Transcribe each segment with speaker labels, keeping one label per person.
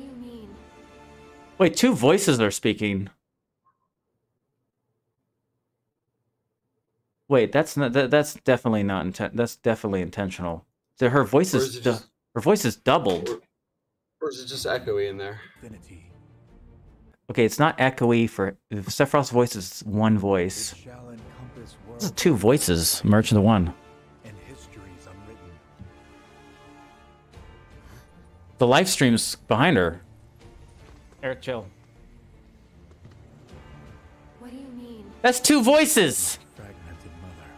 Speaker 1: do you mean?
Speaker 2: Wait, two voices are speaking. Wait, that's not that, that's definitely not intent. That's definitely intentional. The, her voice is
Speaker 3: is
Speaker 2: du-
Speaker 3: just-
Speaker 2: her voice is doubled.
Speaker 3: Or, or is it just echoey in there?
Speaker 4: Infinity.
Speaker 2: Okay, it's not echoey for if Sephiroth's voice is one voice.
Speaker 4: shall
Speaker 2: This is two voices merged into one. The Lifestream's behind her. Eric, chill.
Speaker 1: What do you mean?
Speaker 2: That's two voices.
Speaker 4: Fragmented mother.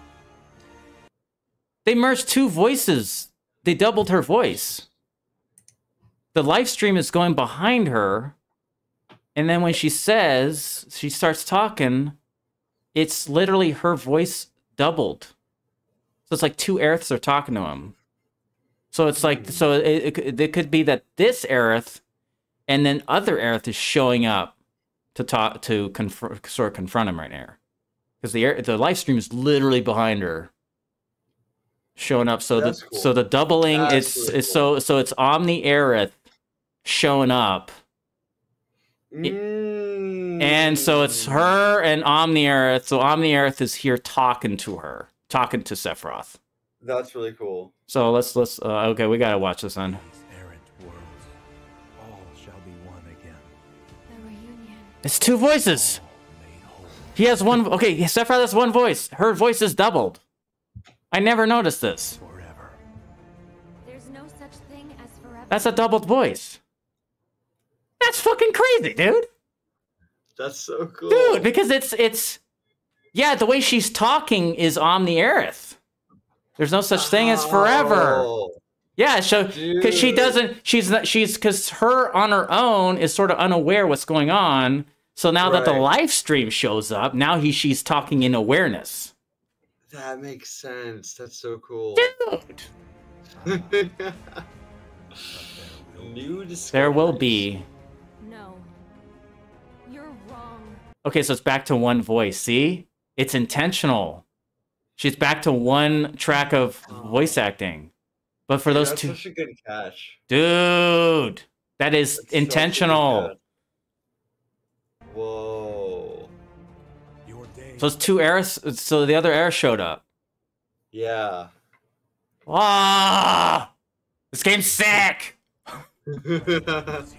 Speaker 2: They merged two voices. They doubled her voice. The Lifestream is going behind her. And then when she says, she starts talking, it's literally her voice doubled. So it's like two Aeriths are talking to him. So it's like, so it, it, could- it could be that this Aerith and then other Aerith is showing up to talk, to conf- sort of confront him right now. Because the, air- the Lifestream is literally behind her showing up. So
Speaker 3: That's
Speaker 2: the
Speaker 3: cool.
Speaker 2: so the doubling
Speaker 3: That's
Speaker 2: it's
Speaker 3: really
Speaker 2: it's so so it's Omni Aerith showing up,
Speaker 3: Mm.
Speaker 2: and so it's her and Omni Aerith. So Omni Aerith is here talking to her, talking to Sephiroth.
Speaker 3: That's really cool.
Speaker 2: So let's let's uh, okay, we gotta watch this one.
Speaker 4: These errant worlds, all shall be one again.
Speaker 1: The.
Speaker 2: It's two voices.
Speaker 4: All made whole.
Speaker 2: He has one. Okay, Sephiroth has one voice. Her voice is doubled. I never noticed this.
Speaker 4: Forever.
Speaker 1: There's no such thing as forever.
Speaker 2: That's a doubled voice. That's fucking crazy, dude.
Speaker 3: That's so cool.
Speaker 2: dude because it's it's yeah the way she's talking is omni Aerith. There's no such thing as forever.
Speaker 3: Oh,
Speaker 2: yeah so because she doesn't she's not she's because her on her own is sort of unaware what's going on. So now that the Lifestream shows up now he she's talking in awareness.
Speaker 3: That makes sense. That's so cool.
Speaker 2: dude.
Speaker 3: New
Speaker 2: there will be.
Speaker 1: No. You're wrong.
Speaker 2: okay so it's back to one voice. See? It's intentional she's back to one track of voice acting but for
Speaker 3: Dude,
Speaker 2: those
Speaker 3: that's
Speaker 2: two
Speaker 3: such a good catch.
Speaker 2: Dude, that is
Speaker 3: That's such a good
Speaker 2: intentional.
Speaker 3: Whoa.
Speaker 4: Your.
Speaker 2: So it's two Eris. So the other Eris showed up.
Speaker 3: Yeah.
Speaker 2: Ah, this game's sick.